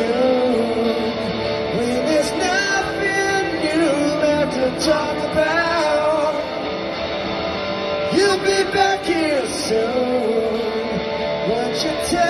soon when there's nothing new left to talk about. You'll be back here soon you